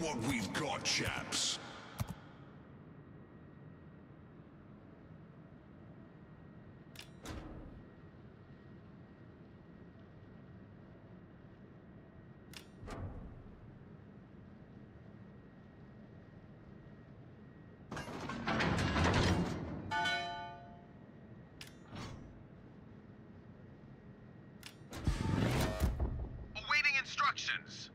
what we've got, chaps. Awaiting instructions.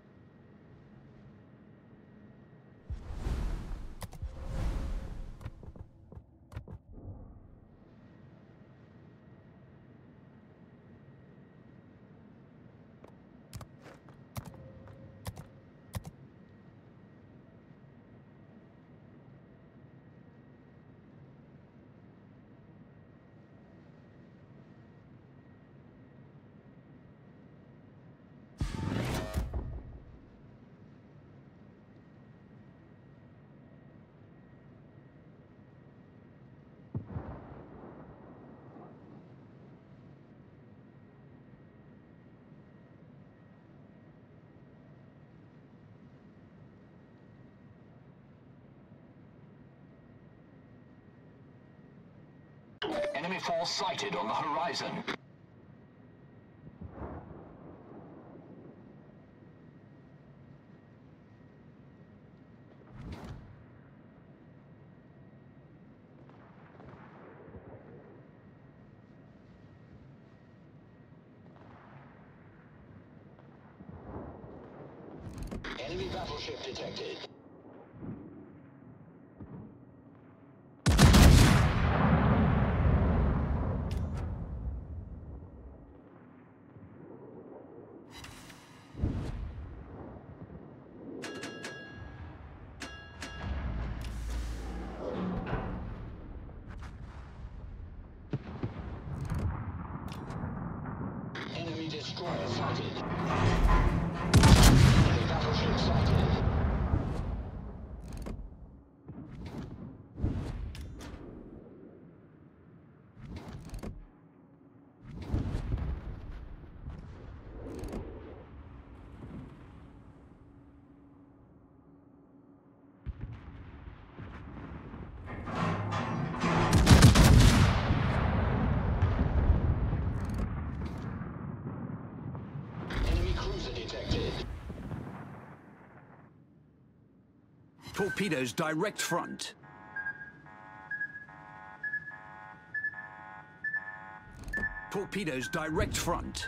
Enemy force sighted on the horizon. Enemy battleship detected. Thank you. Torpedoes direct front. Torpedoes direct front.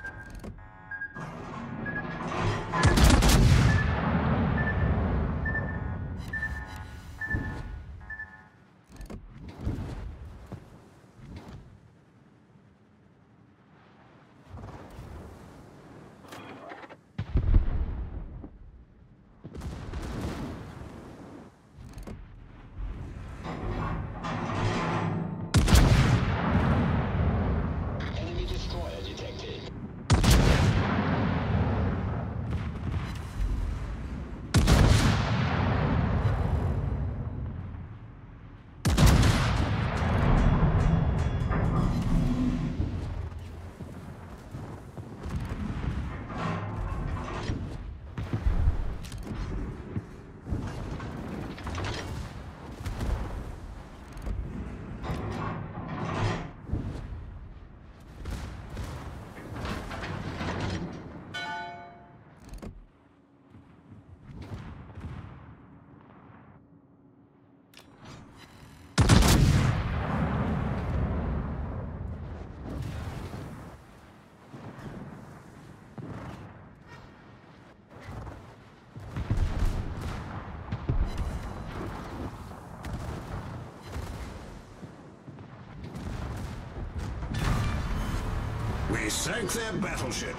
We sank their battleship.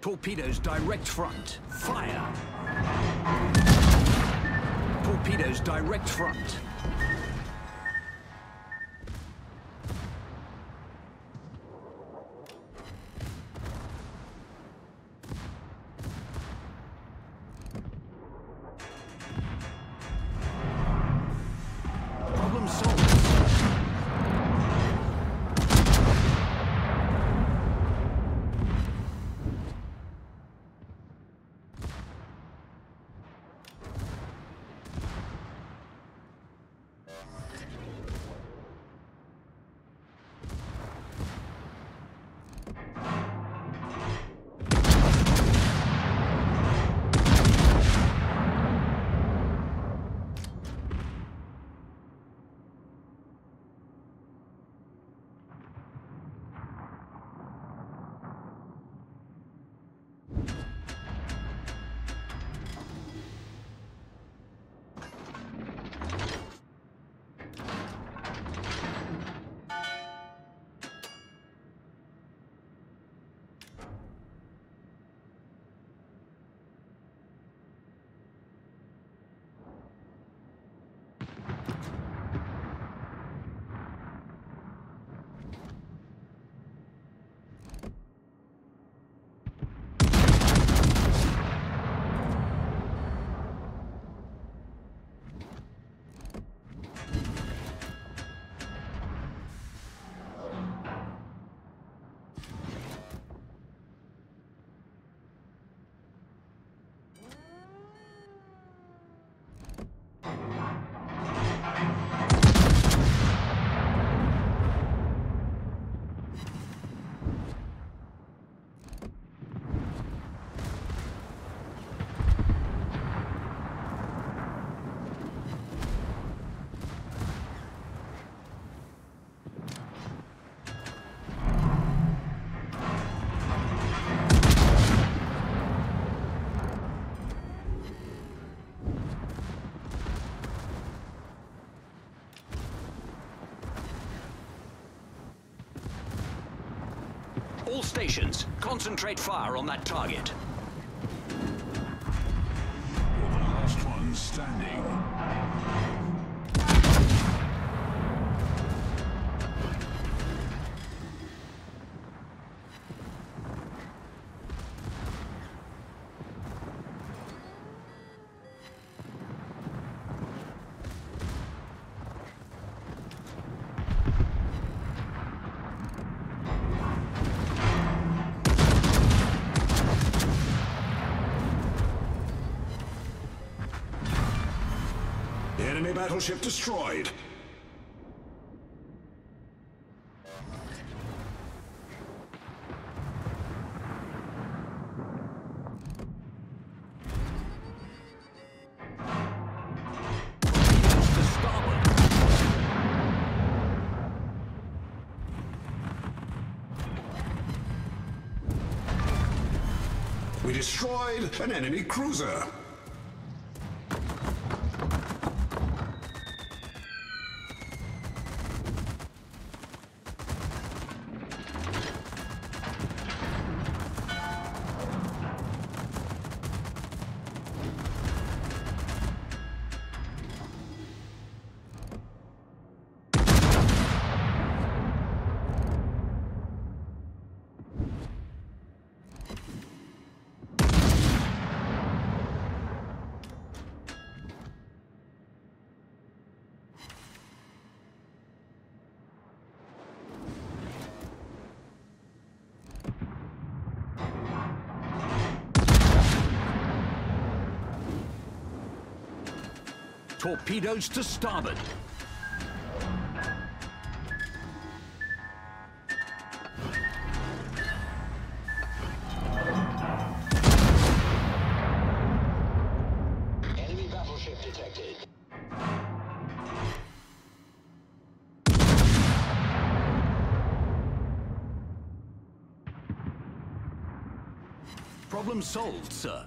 Torpedoes direct front. Fire! Torpedoes direct front. Stations. Concentrate fire on that target. You're the last one standing. Enemy battleship destroyed. We destroyed an enemy cruiser. Torpedoes to starboard. Enemy battleship detected. Problem solved, sir.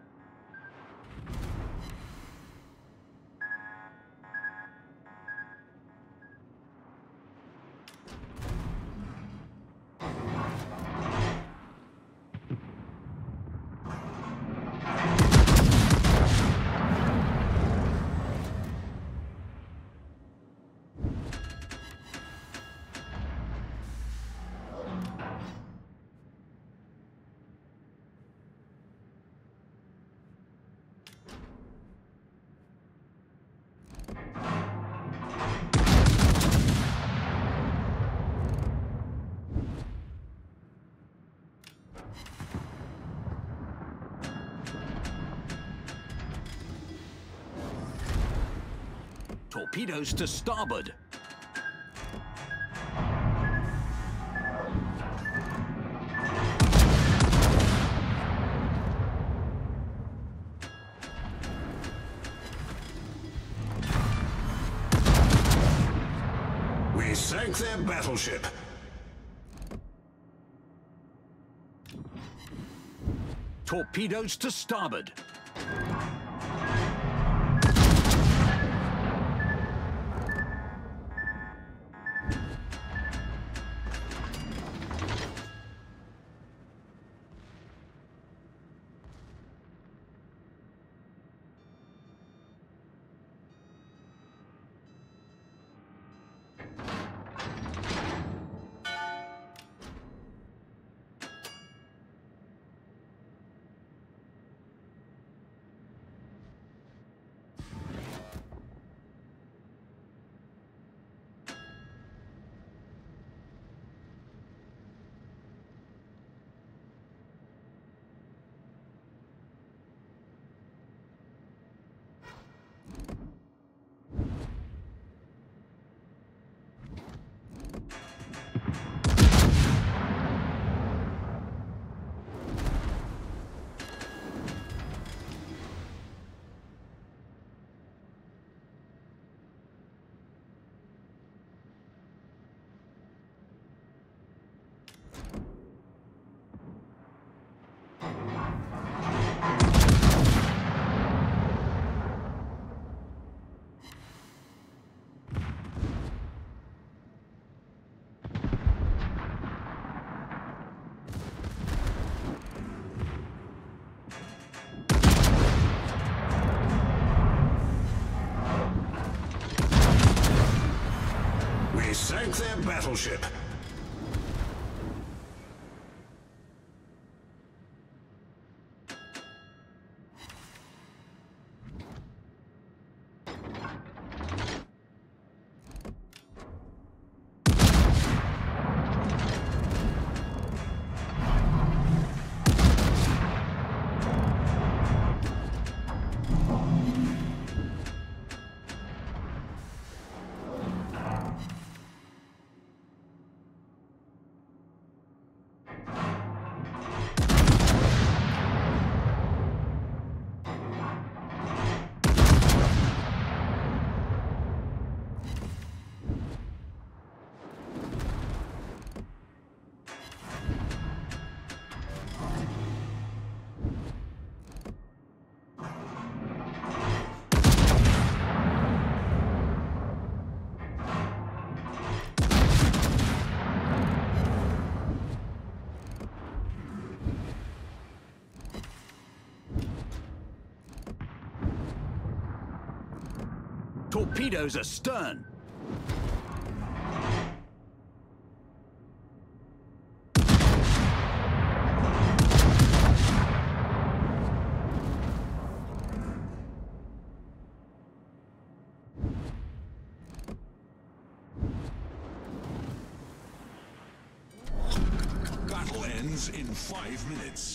Torpedoes to starboard. We sank their battleship. Torpedoes to starboard. Battleship. Torpedoes astern. Battle ends in five minutes.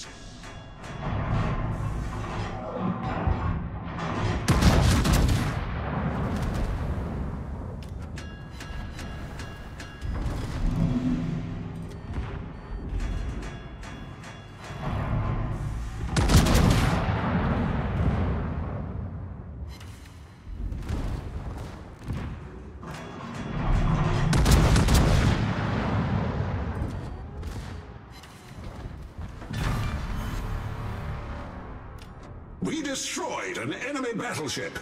Destroyed an enemy battleship.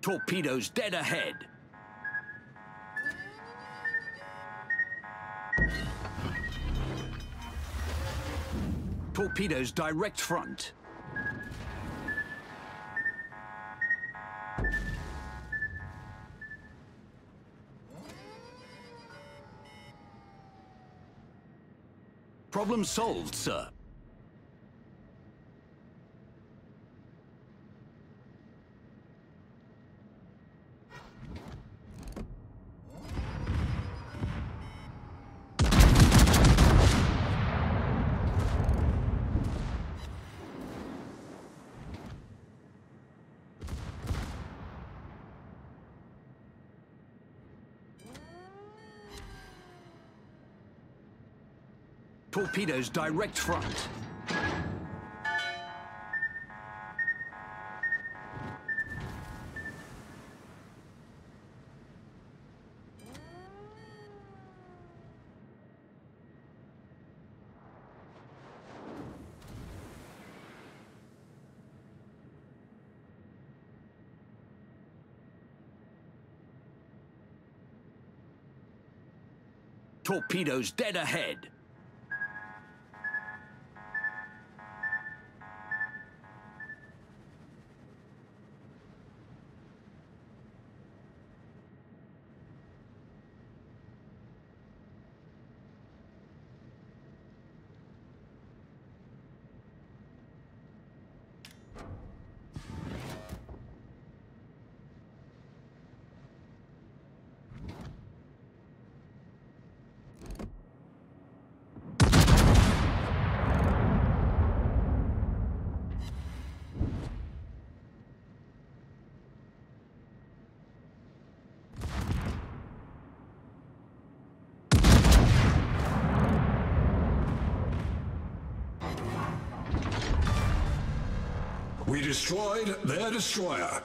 Torpedoes dead ahead. Torpedoes direct front. Problem solved, sir. Torpedoes direct front. Torpedoes dead ahead. We destroyed their destroyer.